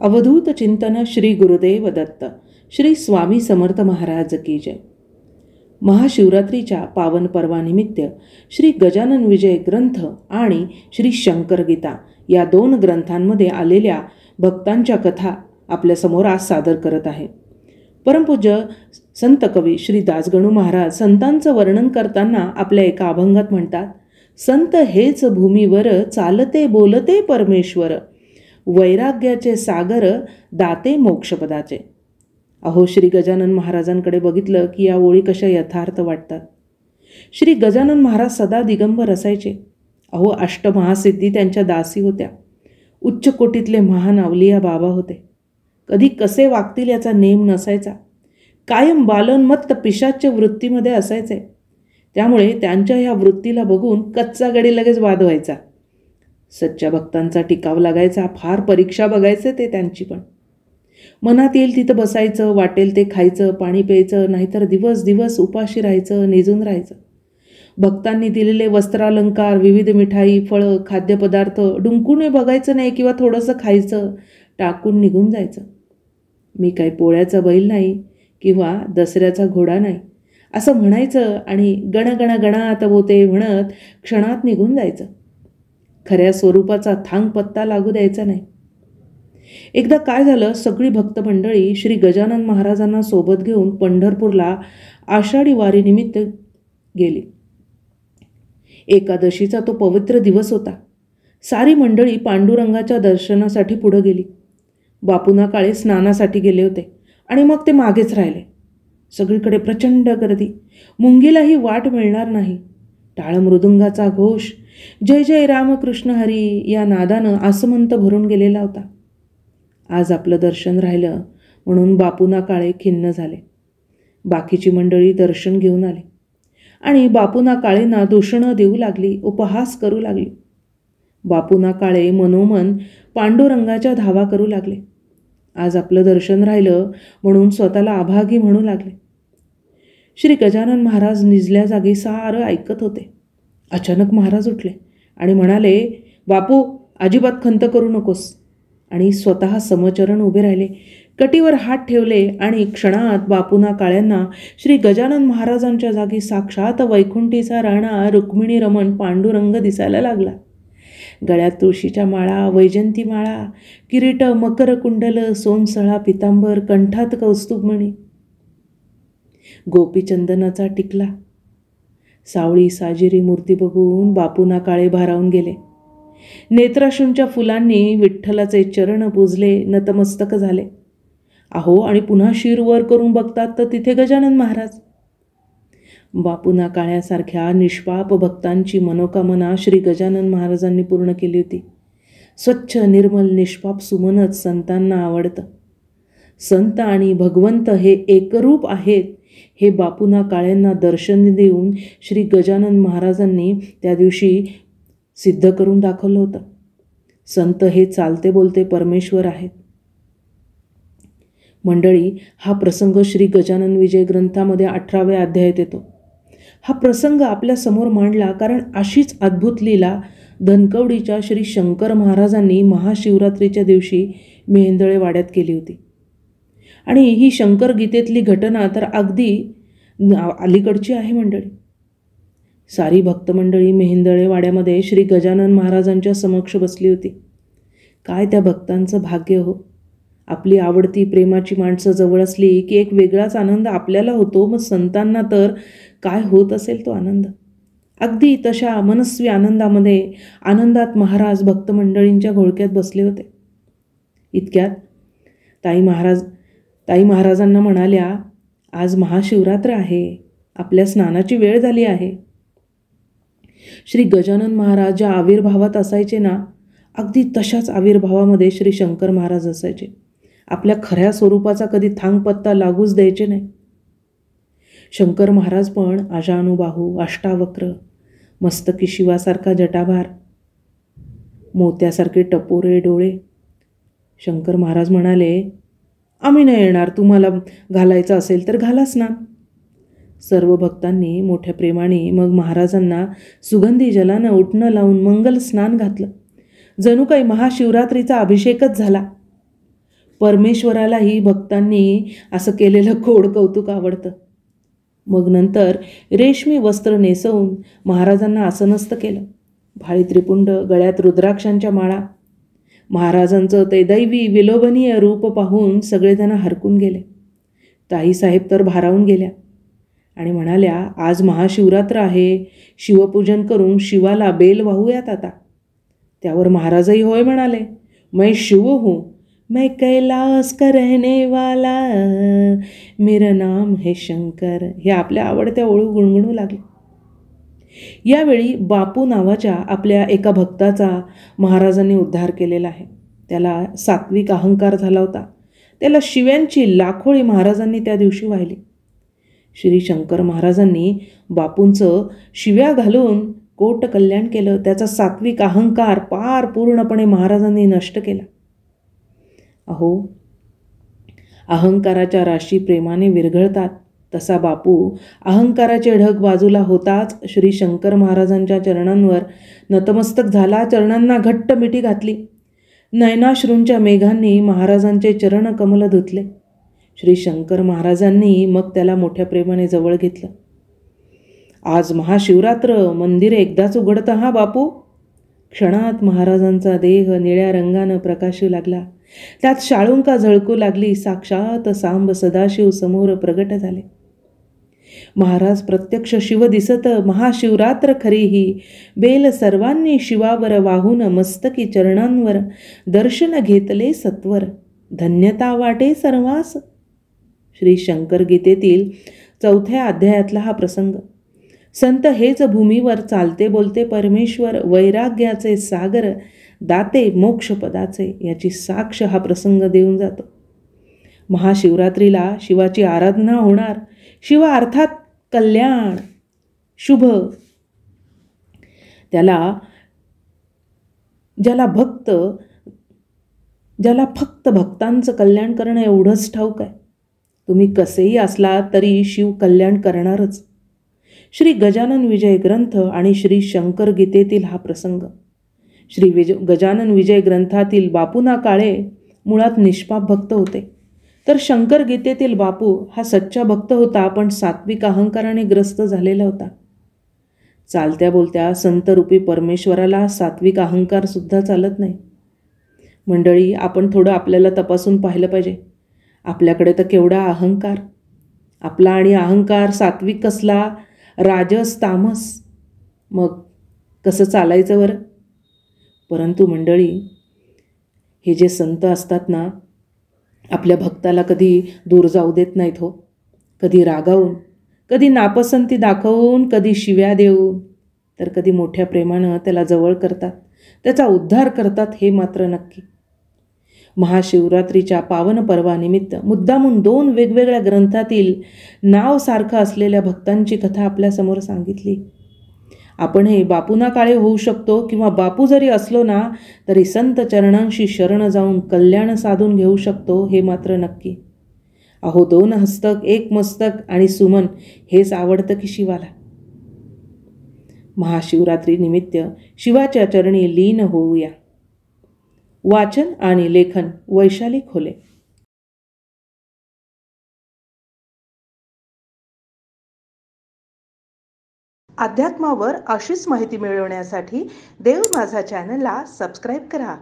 अवधूत चिंतन श्री गुरुदेव दत्त श्री स्वामी समर्थ महाराज की जय. महाशिवरात्रीच्या पावन पर्वानिमित्त श्री गजानन विजय ग्रंथ आणि श्री शंकर गीता या दोन ग्रंथांमध्ये आलेल्या भक्तांच्या कथा आपल्यासमोर आज सादर करत आहे. परमपूज्य संत कवी श्री दासगणू महाराज संतांचं वर्णन करताना आपल्या एका अभंगात म्हणतात संत हेच भूमीवर चालते बोलते परमेश्वर वैराग्याचे सागर दाते मोक्षपदाचे. अहो श्री गजानन महाराजांकडे बघितलं की या ओळी कशा यथार्थ वाटतात. श्री गजानन महाराज सदा दिगंबर असायचे. अहो अष्टमहासिद्धी त्यांच्या दासी होत्या. उच्च कोटीतले महान अवलिया बाबा होते. कधी कसे वागतील याचा नेम नसायचा. कायम बालनमत्त पिशाच्या वृत्तीमध्ये असायचे. त्यामुळे त्यांच्या ह्या वृत्तीला बघून कच्चा गडी लगेच वाद व्हायचा. सच्च्या भक्तांचा टिकाव लागायचा फार परीक्षा बघायचे ते त्यांची पण. मनात येईल तिथं बसायचं वाटेल ते खायचं पाणी प्यायचं नाहीतर दिवस दिवस उपाशी राहायचं निजून राहायचं. भक्तांनी दिलेले वस्त्रालंकार विविध मिठाई फळं खाद्यपदार्थ डुंकून बघायचं नाही किंवा थोडंसं खायचं टाकून निघून जायचं. मी काही पोळ्याचा बैल नाही किंवा दसऱ्याचा घोडा नाही असं म्हणायचं आणि गण गण गणात बोते म्हणत क्षणात निघून जायचं. खऱ्या स्वरूपाचा थांग पत्ता लागू द्यायचा नाही. एकदा काय झालं सगळी भक्त मंडळी श्री गजानन महाराजांना सोबत घेऊन पंढरपूरला आषाढी वारीनिमित्त गेली. एकादशीचा तो पवित्र दिवस होता. सारी मंडळी पांडुरंगाच्या दर्शनासाठी पुढं गेली. बापूना काळे स्नानासाठी गेले होते आणि मग ते मागेच राहिले. सगळीकडे प्रचंड गर्दी. मुंगीलाही वाट मिळणार नाही. टाळ मृदुंगाचा घोष जय जय रामकृष्ण हरी या नादानं आसमंत भरून गेलेला होता. आज आपलं दर्शन राहिलं म्हणून बापूना काळे खिन्न झाले. बाकीची मंडळी दर्शन घेऊन आली. आणि बापूना काळेंना दूषणं देऊ लागली उपहास करू लागली. बापूना काळे मनोमन पांडुरंगाच्या धावा करू लागले. आज आपलं दर्शन राहिलं म्हणून स्वतःला अभागी म्हणू लागले. श्री गजानन महाराज निजल्या जागी सारं ऐकत होते. अचानक महाराज उठले आणि म्हणाले बापू अजिबात खंत करू नकोस. आणि स्वतः समचरण उभे राहिले. कटीवर हात ठेवले आणि क्षणात बापूना काळ्यांना श्री गजानन महाराजांच्या जागी साक्षात वैकुंठीचा राणा रुक्मिणी रमण पांडुरंग दिसायला लागला. गळ्यात तुळशीच्या माळा वैजंती माळा किरीट मकर कुंडल सोनसळा पितांबर कंठात कौस्तुभमणी गोपीचंदनाचा टिकला. सावळी साजिरी मूर्ती बघून बापूना काळे भारावून गेले. नेत्राशूंच्या फुलांनी विठ्ठलाचे चरण पुजले नतमस्तक झाले. अहो आणि पुन्हा शिर वर करून बघतात तर तिथे गजानन महाराज. बापूना काळ्यासारख्या निष्पाप भक्तांची मनोकामना श्री गजानन महाराजांनी पूर्ण केली होती. स्वच्छ निर्मल निष्पाप सुमनच संतांना आवडतं. संत आणि भगवंत हे एकरूप आहेत हे बापूना काळ्यांना दर्शन देऊन श्री गजानन महाराजांनी त्या दिवशी सिद्ध करून दाखवलं होतं. संत हे चालते बोलते परमेश्वर आहेत. मंडळी हा प्रसंग श्री गजानन विजय ग्रंथामध्ये अठराव्या अध्यायात येतो. हा प्रसंग आपल्यासमोर मांडला कारण अशीच अद्भुत लीला धनकवडीच्या श्री शंकर महाराजांनी महाशिवरात्रीच्या दिवशी मेहेंदळे वाड्यात केली होती. आणि ही शंकर गीतेतली घटना तर अगदी अलीकडची आहे मंडळी. सारी भक्तमंडळी मेहिंदळे वाड्यामध्ये श्री गजानन महाराजांच्या समक्ष बसली होती. काय त्या भक्तांचं भाग्य हो? आपली आवडती प्रेमाची माणसं जवळ असली की एक वेगळाच आनंद आपल्याला होतो. मग संतांना तर काय होत असेल तो आनंद? अगदी तशा मनस्वी आनंदामध्ये आनंदात महाराज भक्तमंडळींच्या घोळक्यात बसले होते. इतक्यात ताई महाराज ताई महाराजांना म्हणाल्या आज महाशिवरात्र आहे. आपल्या स्नानाची वेळ झाली आहे. श्री गजानन महाराज ज्या आविर्भावात असायचे ना अगदी तशाच आविर्भावामध्ये श्री शंकर महाराज असायचे. आपल्या खऱ्या स्वरूपाचा कधी थांगपत्ता लागूच द्यायचे नाही. शंकर महाराज पण अजानुबाहू अष्टावक्र मस्तकी शिवासारखा जटाभार मोत्यासारखे टपोरे डोळे. शंकर महाराज म्हणाले आम्ही नाही येणार तुम्हाला घालायचं असेल तर घालाच ना. सर्व भक्तांनी मोठ्या प्रेमाने मग महाराजांना सुगंधी जलानं उठणं लावून मंगल स्नान घातलं. जणू काही महाशिवरात्रीचा अभिषेकच झाला. परमेश्वरालाही भक्तांनी असं केलेलं खोड कौतुक आवडतं. मग नंतर रेशमी वस्त्र नेसवून महाराजांना आसनस्थ केलं. भाळी त्रिपुंड गळ्यात रुद्राक्षांच्या माळा महाराजांचं ते दैवी विलोभनीय रूप पाहून सगळेजण हरकून गेले. ताईसाहेब तर भारावून गेल्या आणि म्हणाल्या आज महाशिवरात्र आहे शिवपूजन करून शिवाला बेल वाहूयात आता. त्यावर महाराजही होय म्हणाले मैं शिव हूँ मैं कैलास का रहने वाला मेरा नाम है शंकर. हे आपल्या आवडत्या ओळू गुणगुणू लागले. यावेळी बापू नावाच्या आपल्या एका भक्ताचा महाराजांनी उद्धार केलेला आहे. त्याला सात्विक अहंकार झाला होता. त्याला शिव्यांची लाखोळी महाराजांनी त्या दिवशी वाहिली. श्री शंकर महाराजांनी बापूंचं शिव्या घालून कोट कल्याण केलं. त्याचा सात्विक अहंकार पार पूर्णपणे महाराजांनी नष्ट केला. अहो अहंकाराच्या राशी प्रेमाने विरघळतात. तसा बापू अहंकाराचे ढग बाजूला होताच श्री शंकर महाराजांच्या चरणांवर नतमस्तक झाला चरणांना घट्ट मिठी घातली. नयनाश्रूंच्या मेघांनी महाराजांचे चरण कमल धुतले. श्री शंकर महाराजांनी मग त्याला मोठ्या प्रेमाने जवळ घेतलं. आज महाशिवरात्र मंदिर एकदाच उघडतं हा बापू. क्षणात महाराजांचा देह निळ्या रंगानं प्रकाशू लागला. त्यात शाळुंका झळकू लागली साक्षात सांब सदाशिव समोर प्रगट झाले. महाराज प्रत्यक्ष शिव दिसत महाशिवरात्र खरीही. बेल सर्वांनी शिवावर वाहून मस्तकी चरणांवर दर्शन घेतले सत्वर. धन्यता वाटे सर्वास. श्री शंकर गीतेतील चौथ्या अध्यायातला हा प्रसंग. संत हेच भूमीवर चालते बोलते परमेश्वर वैराग्याचे सागर दाते मोक्षपदाचे याची साक्ष हा प्रसंग देऊन जातो. महाशिवरात्रीला शिवाची आराधना होणार. शिव अर्थात कल्याण. शुभ. त्याला ज्याला भक्त ज्याला फक्त भक्तांचं कल्याण करणं एवढंच ठाऊक आहे. तुम्ही कसेही असला तरी शिव कल्याण करणारच. श्री गजानन विजय ग्रंथ आणि श्री शंकर गीतेतील हा प्रसंग. श्री विज गजानन विजय ग्रंथातील बापूना काळे मुळात निष्पाप भक्त होते. तर शंकर गीतेतील बापू हा सच्चा भक्त होता पण सात्विक अहंकाराने ग्रस्त झालेला होता. चालत्या बोलत्या संतरूपी परमेश्वराला सात्विक अहंकारसुद्धा चालत नाही. मंडळी आपण थोडं आपल्याला तपासून पाहिलं पाहिजे. आपल्याकडे तर केवढा अहंकार. आपला आणि अहंकार सात्विक कसला? राजस तामस. मग कसं चालायचं बरं? परंतु मंडळी हे जे संत असतात ना आपल्या भक्ताला कधी दूर जाऊ देत नाहीत हो. कधी रागावून कधी नापसंती दाखवून कधी शिव्या देऊन. तर कधी मोठ्या प्रेमानं त्याला जवळ करतात त्याचा उद्धार करतात हे मात्र नक्की. महाशिवरात्रीच्या पावन पर्वानिमित्त मुद्दामून दोन वेगवेगळ्या ग्रंथातील नाव सारखं असलेल्या भक्तांची कथा आपल्यासमोर सांगितली. आपण हे बापूना काळे होऊ शकतो किंवा बापू जरी असलो ना तरी संत चरणांशी शरण जाऊन कल्याण साधून घेऊ शकतो हे मात्र नक्की. अहो दोन हस्तक एक मस्तक आणि सुमन हेच आवडतं की शिवाला. महाशिवरात्रीनिमित्त शिवाच्या चरणी लीन होऊया. वाचन आणि लेखन वैशाली खोले. अध्यात्मावर अशीच माहिती मिळवण्यासाठी देव माझा चॅनलला सबस्क्राईब करा.